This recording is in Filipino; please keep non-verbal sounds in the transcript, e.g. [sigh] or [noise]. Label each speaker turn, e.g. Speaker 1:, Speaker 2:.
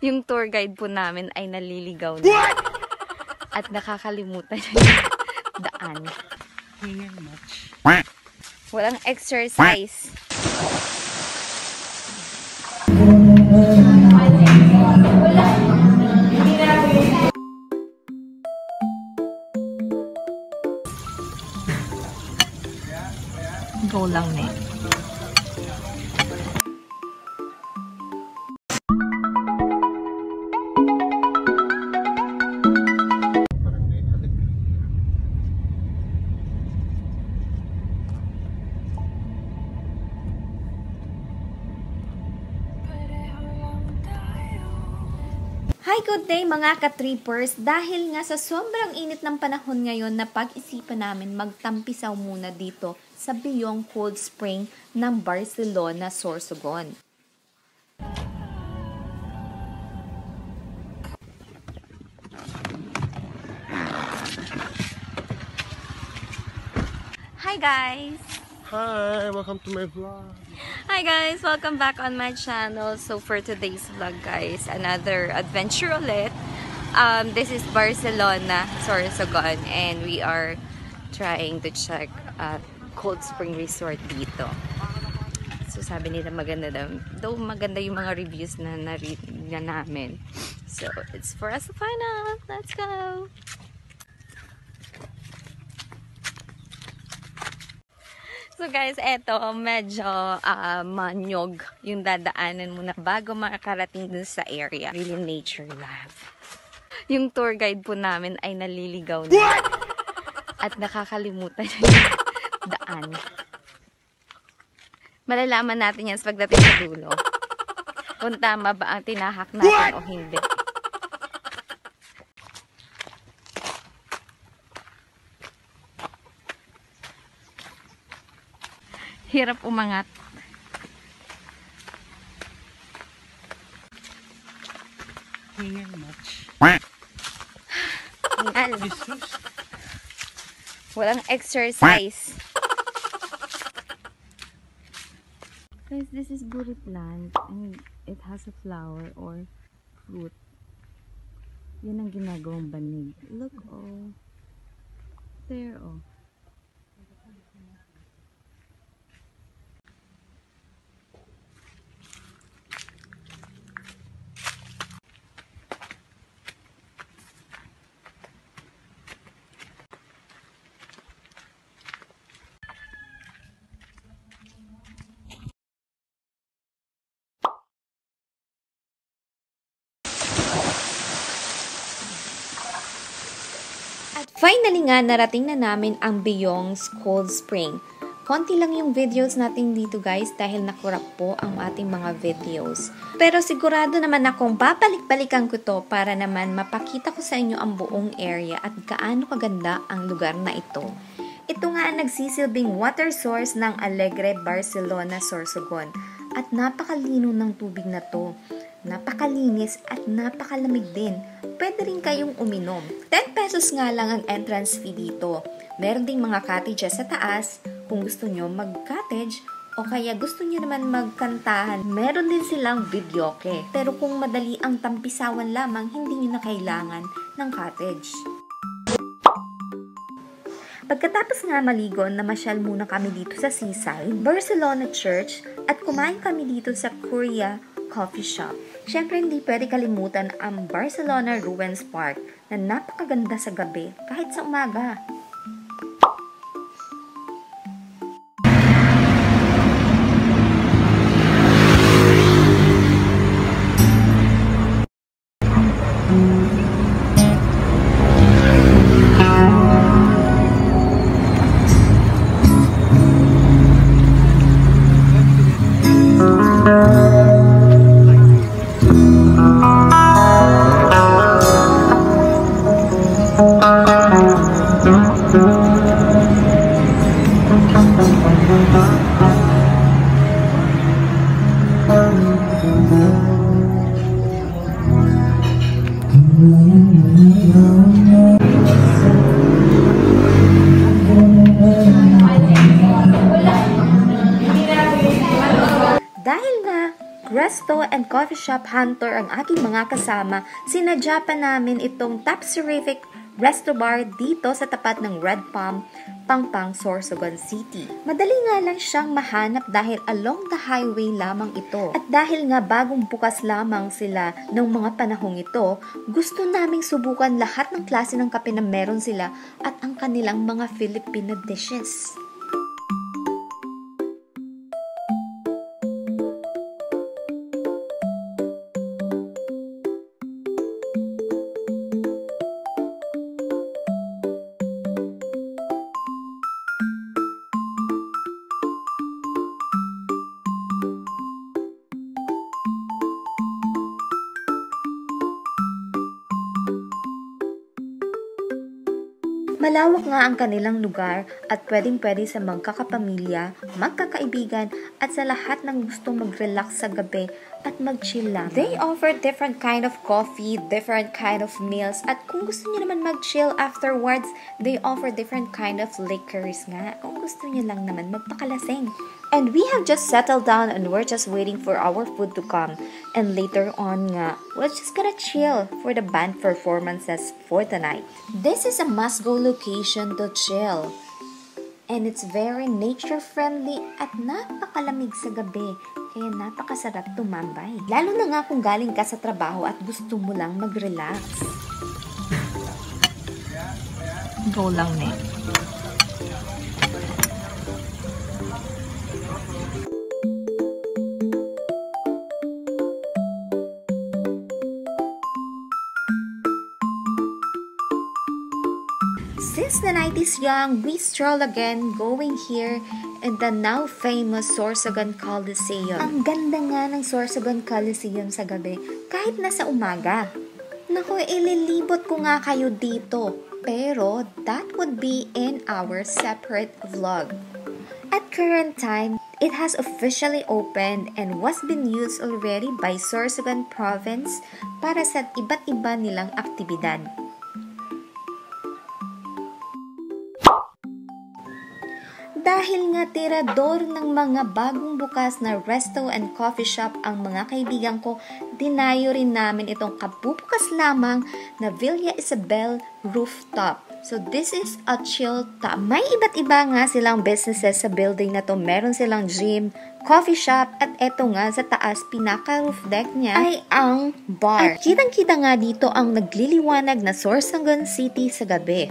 Speaker 1: Yung tour guide po namin ay naliligaw na. At nakakalimutan na yung daan. Walang exercise. Hi, good day mga ka-trippers! Dahil nga sa sobrang init ng panahon ngayon na pag-isipan namin magtampisaw muna dito sa Beyond Cold Spring ng Barcelona, Sorsogon. Hi guys!
Speaker 2: Hi, welcome to my vlog.
Speaker 1: Hi guys! Welcome back on my channel. So for today's vlog guys, another adventure ulit. Um, this is Barcelona, Sorsogon and we are trying to check uh, Cold Spring Resort dito. So sabi nila maganda daw. Though maganda yung mga reviews na, na, na namin. So it's for us to find out. Let's go! So guys, eto, medyo ah, manyog yung dadaanan mo na bago makakarating dun sa area. Really nature love. Yung tour guide po namin ay naliligaw na. At nakakalimutan na yung [laughs] daan. Malalaman natin yan sa pagdating sa dulo. Kung tama ba ang tinahak natin o hindi. Hirap umangat.
Speaker 2: Hingan much.
Speaker 1: Hingal. Walang exercise. Guys, this is buri plant and it has a flower or fruit. Yan ang ginagawang banig. Look, oh. There, oh. Finally nga, narating na namin ang Beyond's Cold Spring. Konti lang yung videos natin dito guys dahil nakurap po ang ating mga videos. Pero sigurado naman akong babalik-balikan ko to para naman mapakita ko sa inyo ang buong area at gaano kaganda ang lugar na ito. Ito nga ang nagsisilbing water source ng Alegre, Barcelona, Sorsogon. At napakalino ng tubig na to. Napakalinis at napakalamig din. Pwede rin kayong uminom. 10 pesos nga lang ang entrance fee dito. Meron ding mga cottages sa taas kung gusto nyo mag-cottage o kaya gusto nyo naman magkantahan. Meron din silang videoke. Pero kung madali ang tampisawan lamang, hindi nyo na kailangan ng cottage. Pagkatapos nga maligo, namasyal muna kami dito sa seaside, Barcelona Church, at kumain kami dito sa Korea Coffee Shop. Siyempre, hindi pwede kalimutan ang Barcelona Ruins Park na napakaganda sa gabi kahit sa umaga. resto and coffee shop hunter ang aking mga kasama, sinadya pa namin itong Tapsirific resto bar dito sa tapat ng Red Palm, Pangpang, Sorsogon City. Madali nga lang siyang mahanap dahil along the highway lamang ito. At dahil nga bagong bukas lamang sila ng mga panahong ito, gusto naming subukan lahat ng klase ng kape na meron sila at ang kanilang mga Filipino dishes. Malawak nga ang kanilang lugar at pwedeng-pwede sa magkakapamilya, magkakaibigan at sa lahat ng gustong mag-relax sa gabi at mag-chill lang. They offer different kind of coffee, different kind of meals at kung gusto niyo naman mag-chill afterwards, they offer different kind of liquors nga kung gusto niyo lang naman magpakalasing. And we have just settled down and we're just waiting for our food to come. And later on nga, we're just gonna chill for the band performances for the night. This is a must-go location to chill. And it's very nature-friendly at napakalamig sa gabi. Kaya napakasarap tumambay. Lalo na nga kung galing ka sa trabaho at gusto mo lang mag-relax. Go lang, ne. Since the night is young, we stroll again going here in the now famous Sorsogon Coliseum. Ang ganda nga ng Sorsogon Coliseum sa gabi, kahit nasa umaga. Naku, ililibot ko nga kayo dito. Pero that would be in our separate vlog. At current time, it has officially opened and was been used already by Sorsogon Province para sa iba't iba nilang aktibidad. Dahil nga tirador ng mga bagong bukas na resto and coffee shop ang mga kaibigan ko, dinayo rin namin itong kabubukas lamang na Villa Isabel rooftop. So this is a chill top. May iba't iba nga silang businesses sa building na to. Meron silang gym, coffee shop, at eto nga sa taas, pinaka-roof deck niya ay ang bar. At kitang-kita nga dito ang nagliliwanag na Sorsogon City sa gabi.